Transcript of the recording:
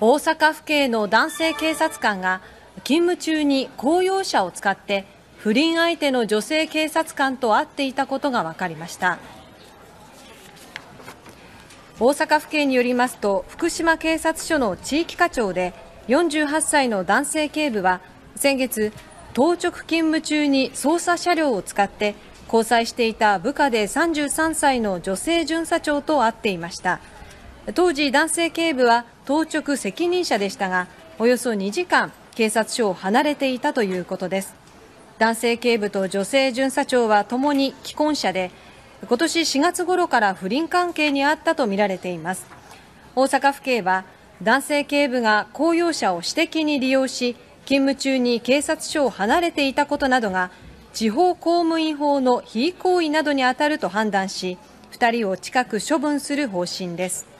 大阪府警の男性警察官が勤務中に公用車を使って不倫相手の女性警察官と会っていたことが分かりました。大阪府警によりますと福島警察署の地域課長で48歳の男性警部は先月当直勤務中に捜査車両を使って交際していた部下で33歳の女性巡査長と会っていました。当時男性警部は当直責任者でしたがおよそ2時間警察署を離れていたということです。男性警部と女性巡査長はともに既婚者で今年4月頃から不倫関係にあったとみられています。大阪府警は男性警部が公用車を私的に利用し勤務中に警察署を離れていたことなどが地方公務員法の非行為などに当たると判断し2人を近く処分する方針です。